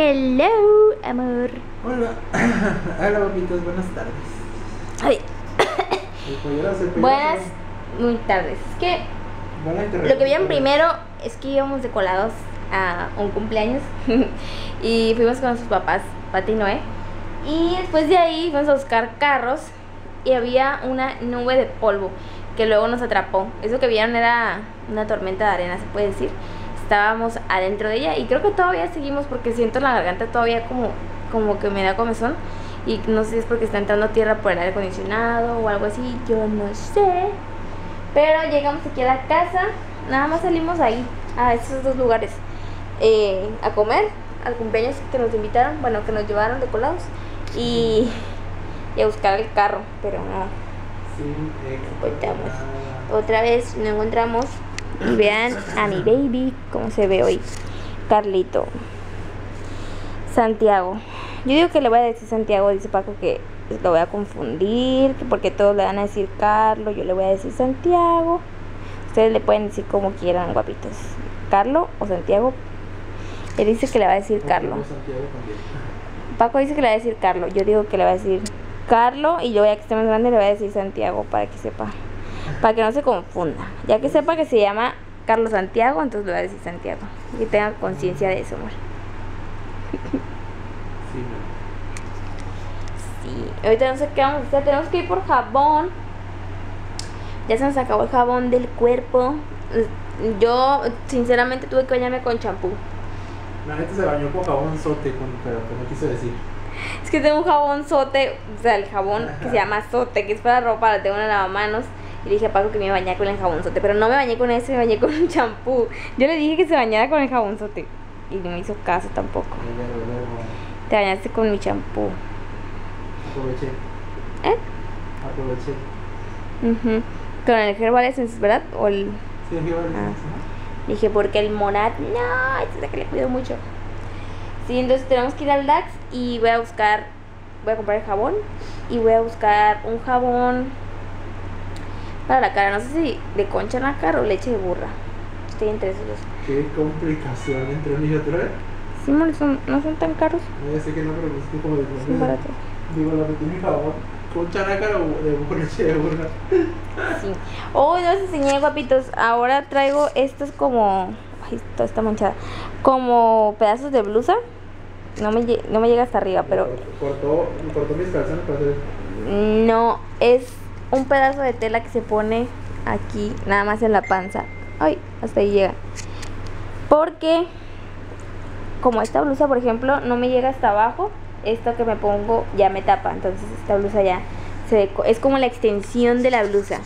Hello, amor. Hola. Hola, papitos, buenas tardes. Ay, buenas, muy tardes. Es que lo que vieron primero es que íbamos de colados a un cumpleaños y fuimos con sus papás, Pati y Noé. Y después de ahí fuimos a buscar carros y había una nube de polvo que luego nos atrapó. Eso que vieron era una tormenta de arena, se puede decir. Estábamos adentro de ella y creo que todavía seguimos porque siento la garganta todavía como, como que me da comezón. Y no sé si es porque está entrando tierra por el aire acondicionado o algo así, yo no sé. Pero llegamos aquí a la casa, nada más salimos ahí, a esos dos lugares, eh, a comer, al cumpleaños que nos invitaron, bueno, que nos llevaron de colados, y, y a buscar el carro, pero no, Sí, eh, otra vez no encontramos. Y vean a mi baby, cómo se ve hoy, Carlito, Santiago. Yo digo que le voy a decir Santiago, dice Paco que lo voy a confundir, que porque todos le van a decir Carlos, yo le voy a decir Santiago. Ustedes le pueden decir como quieran, guapitos. Carlo o Santiago. Él dice que le va a decir Carlo. Santiago también. Paco dice que le va a decir Carlo. Yo digo que le va a decir Carlo y yo ya que esté más grande le voy a decir Santiago para que sepa. Para que no se confunda. Ya que sepa que se llama Carlos Santiago, entonces le voy a decir Santiago. Y tenga conciencia de eso, amor. Sí. Sí. Ahorita no sé qué vamos a hacer. Tenemos que ir por jabón. Ya se nos acabó el jabón del cuerpo. Yo, sinceramente, tuve que bañarme con champú. La neta se bañó con jabón sote, pero no quiso decir. Es que tengo un jabón sote, o sea, el jabón que se llama sote, que es para ropa, tengo en lavamanos. Y le dije a Paco que me iba a bañar con el jabón sote, pero no me bañé con ese, me bañé con un champú. Yo le dije que se bañara con el jabón sote y no me hizo caso tampoco. Te bañaste con mi champú. aproveché. ¿Eh? Aproveché. Con el Herbal Essence, ¿verdad? O el... Sí, el- Ah. Dije, porque el Monat, no, este es el que le cuido mucho. Sí, entonces tenemos que ir al DAX y voy a buscar, voy a comprar el jabón y voy a buscar un jabón para la cara. No sé si de concha en la cara o leche de burra. Estoy entre esos dos. Qué complicación entre uno y otro, ¿eh? Sí, amor, son- no son tan caros, No, ya sé que no, pero es que como de son baratos. Digo, la metí en mi jabón. Con chanácara o de burra, leche de burra. Sí. Oh, no les enseñé, guapitos. Ahora traigo estos como. Ay, toda está manchada. Como pedazos de blusa. No me, no me llega hasta arriba, pero Cortó, cortó mis calzones para hacer. no. Es un pedazo de tela que se pone aquí, nada más en la panza. Ay, hasta ahí llega. Porque, como esta blusa, por ejemplo, no me llega hasta abajo, esto que me pongo ya me tapa. Entonces, esta blusa ya se es como la extensión de la blusa.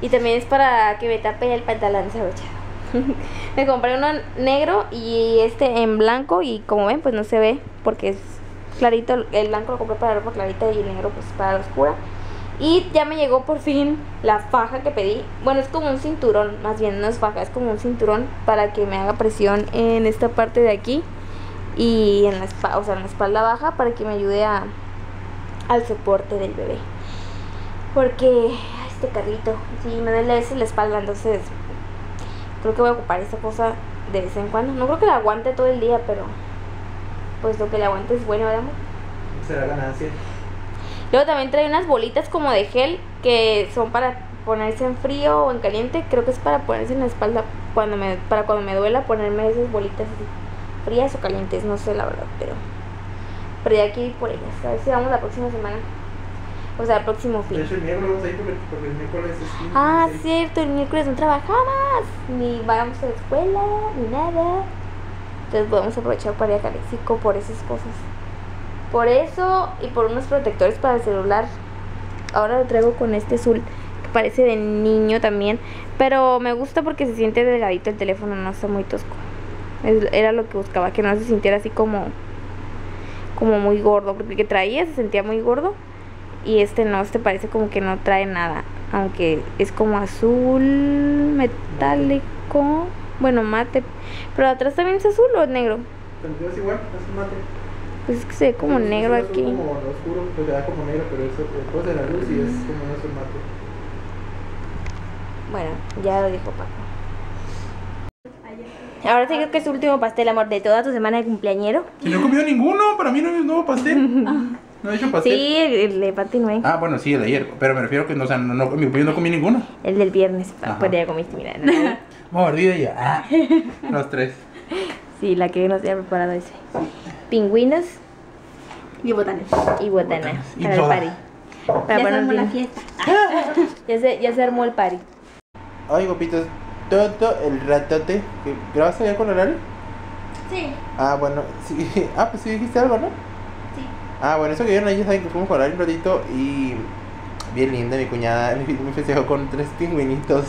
Y también es para que me tape el pantalón desabrochado. me compré uno negro y este en blanco y como ven pues no se ve porque es clarito. El blanco lo compré para ropa clarita y el negro pues para la oscura. Y ya me llegó por fin la faja que pedí. Bueno, es como un cinturón, más bien no es faja, es como un cinturón para que me haga presión en esta parte de aquí y en la espalda, o sea, en la espalda baja para que me ayude a, al soporte del bebé. Porque este carrito, sí, me duele veces la espalda, entonces creo que voy a ocupar esta cosa de vez en cuando. No creo que la aguante todo el día, pero pues lo que le aguante es bueno, ¿verdad? Será ganancia. Luego también trae unas bolitas como de gel que son para ponerse en frío o en caliente. Creo que es para ponerse en la espalda cuando me, para cuando me duela ponerme esas bolitas así, frías o calientes, no sé la verdad, pero pero ya ir por ellas. A ver si vamos la próxima semana. O sea, el próximo De fin. hecho, el miércoles vamos a ir porque, porque el miércoles es fin. Ah, sí. cierto, el miércoles no trabajamos, ni vamos a la escuela, ni nada. Entonces podemos aprovechar para ir a Calexico por esas cosas. Por eso y por unos protectores para el celular. Ahora lo traigo con este azul que parece de niño también. Pero me gusta porque se siente delgadito el teléfono, no está muy tosco. Era lo que buscaba, que no se sintiera así como, como muy gordo. Porque el que traía se sentía muy gordo. Y este no, este parece como que no trae nada. Aunque es como azul metálico. Bueno, mate. Pero atrás también es azul o es negro. Es igual, es mate. Pues es que se ve como negro aquí. como oscuro, pues le da como negro, pero eso después de la luz y es como un mate. Bueno, ya lo dijo Paco. Ahora sí creo que es su último pastel, amor, de toda tu semana de cumpleañero. Si no he comido ninguno, para mí no es nuevo pastel. No he hecho pastel. Sí, el, de Pati Noé. Ah, bueno, sí, el de ayer. Pero me refiero que no, o sea, no, no, opinión no comí ninguno. El del viernes. Pues ya comiste, mira. ¿no? Mordida ya. Ah, los tres. Sí, la que nos había preparado ese. Pingüinos Y botanes. y botana. Botanas. Y Para el soda. party. Para Ya ponernos sabemos la fiesta. Ya se, ya se armó el party. Ay, guapitos, todo el ratote. ¿Grabas allá con Lali? Sí. Ah, bueno, sí. Ah, pues sí dijiste algo, ¿no? Sí. Ah, bueno, eso que vieron ahí ya saben que fuimos con Lali un ratito y bien linda mi cuñada, me festejó con tres pingüinitos.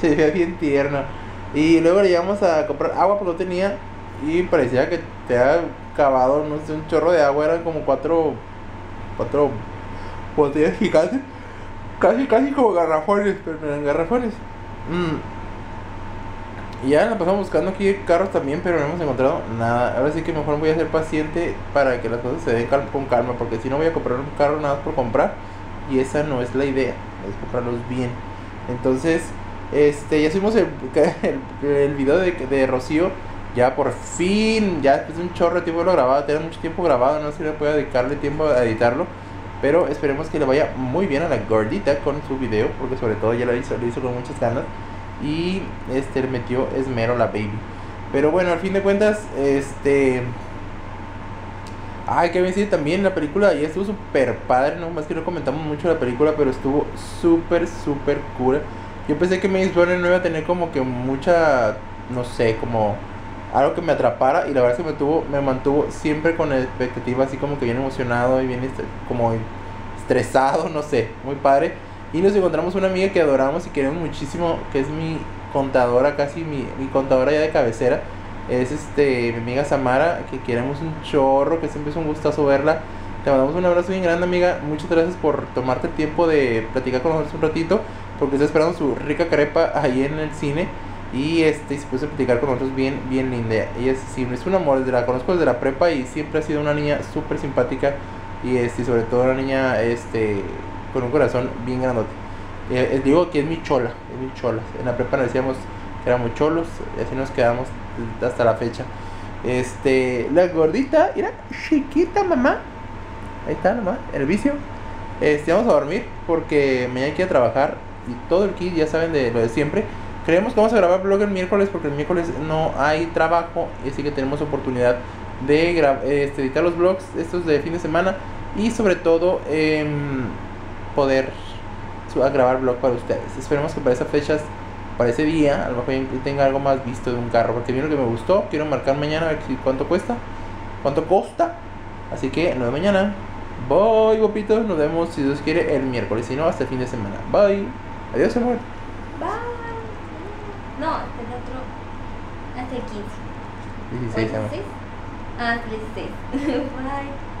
Se veía bien tierno. Y luego le llevamos a comprar agua porque no tenía y parecía que te había cavado, no sé, un chorro de agua, eran como cuatro, cuatro botellas gigantes. Casi, casi como garrafones, pero no eran garrafones. Mm. Y ya la pasamos buscando aquí carros también, pero no hemos encontrado nada. Ahora sí que mejor voy a ser paciente para que las cosas se den con calma, porque si no voy a comprar un carro nada por comprar. Y esa no es la idea, es comprarlos bien. Entonces, este, ya hicimos el, el, video de, de Rocío. Ya por fin, ya después de un chorro de tiempo lo grabado, tenía mucho tiempo grabado, no sé si le puedo dedicarle tiempo a editarlo. Pero esperemos que le vaya muy bien a la gordita con su video, porque sobre todo ya lo hizo, lo hizo con muchas ganas. Y este le metió esmero la baby. Pero bueno, al fin de cuentas, este. Ay, que decir también la película ya estuvo súper padre, no más que no comentamos mucho la película, pero estuvo súper, súper cool. Yo pensé que Maze Runner no iba a tener como que mucha, no sé, como algo que me atrapara y la verdad es que me tuvo, me mantuvo siempre con expectativa así como que bien emocionado y bien este, como estresado, no sé, muy padre. Y nos encontramos una amiga que adoramos y queremos muchísimo, que es mi contadora, casi mi, mi contadora ya de cabecera. Es este mi amiga Samara, que queremos un chorro, que siempre es un gustazo verla. Te mandamos un abrazo bien grande, amiga. Muchas gracias por tomarte el tiempo de platicar con nosotros un ratito, porque está esperando su rica carepa ahí en el cine. Y este, y se puso a platicar con nosotros bien, bien linda. Ella es, sí, es un amor, desde la conozco desde la prepa y siempre ha sido una niña súper simpática. Y este, sobre todo una niña este, con un corazón bien grandote. Eh, eh, digo que es mi chola, es mi chola. En la prepa nos decíamos que éramos cholos, y así nos quedamos hasta la fecha. Este, la gordita, era chiquita mamá. Ahí está nomás, el vicio. Este, vamos a dormir porque mañana hay que ir a trabajar y todo el kit ya saben de lo de siempre. Creemos que vamos a grabar vlog el miércoles porque el miércoles no hay trabajo, así que tenemos oportunidad de este, editar los vlogs estos de fin de semana y sobre todo em, poder grabar vlog para ustedes. Esperemos que para esas fechas, para ese día, a lo mejor tenga algo más visto de un carro, porque vi lo que me gustó, quiero marcar mañana a ver cuánto cuesta, cuánto costa. Así que nos vemos mañana. Bye, guapitos. Nos vemos si Dios quiere el miércoles, si no, hasta el fin de semana. Bye. Adiós, amor. Bye. No, hasta el otro. Hasta el 15. 16, amor. Ah, hasta el 16. Bye.